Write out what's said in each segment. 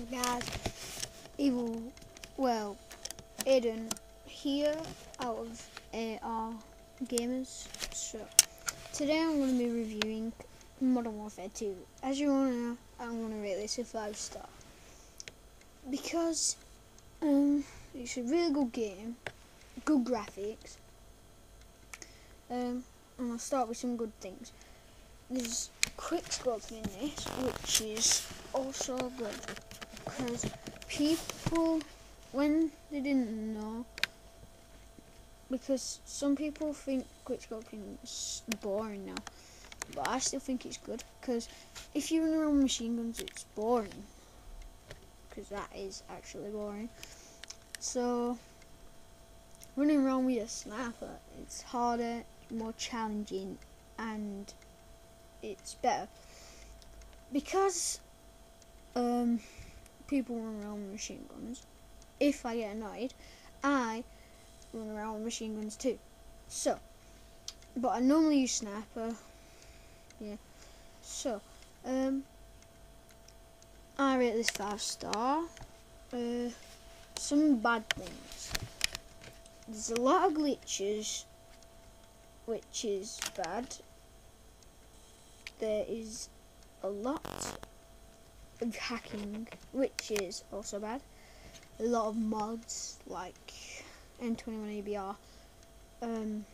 guys? Evil, well, Aiden here out of AR Gamers. So, today I'm going to be reviewing Modern Warfare 2. As you all know, I'm going to rate this a 5 star. Because um, it's a really good game, good graphics, um, and I'll start with some good things. There's quick scoping in this, which is also good because people, when they didn't know, because some people think quick scoping is boring now, but I still think it's good because if you run around with machine guns, it's boring because that is actually boring. So running around with a sniper, it's harder, more challenging, and it's better because um, people run around with machine guns. If I get annoyed, I run around with machine guns too. So, but I normally use sniper. Yeah. So, um, I rate this five star. Uh, some bad things. There's a lot of glitches, which is bad there is a lot of hacking, which is also bad. A lot of mods like N21 ABR, um,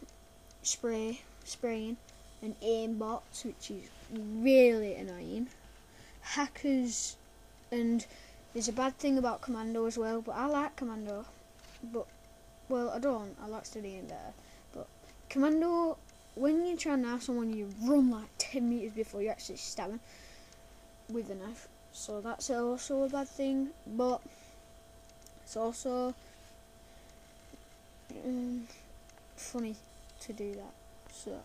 spray, spraying, and aimbots, which is really annoying. Hackers, and there's a bad thing about Commando as well, but I like Commando. But, well, I don't, I like studying better. But Commando when you try and knife someone, you run like 10 meters before you actually stab them with a knife. So that's also a bad thing, but it's also um, funny to do that. So,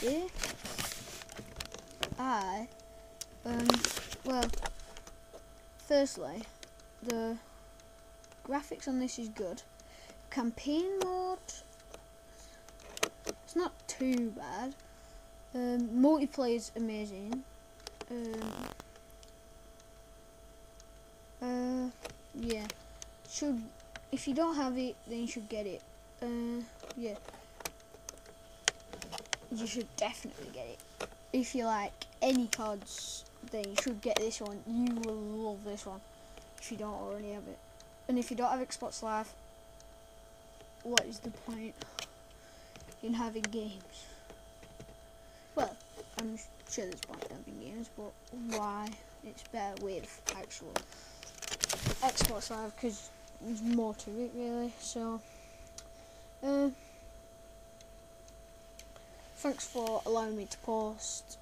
yeah, I, um, well, firstly, the graphics on this is good. Campaign mode it's not too bad. Um, multiplayer is amazing. Um, uh, yeah. Should if you don't have it, then you should get it. Uh, yeah. You should definitely get it. If you like any cards, then you should get this one. You will love this one if you don't already have it. And if you don't have Xbox Live, what is the point? In having games. Well, I'm sure there's point in games, but why it's better with actual Xbox Live because there's more to it really. So, uh, thanks for allowing me to post.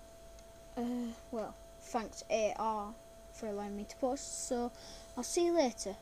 Uh, well, thanks AR for allowing me to post. So, I'll see you later.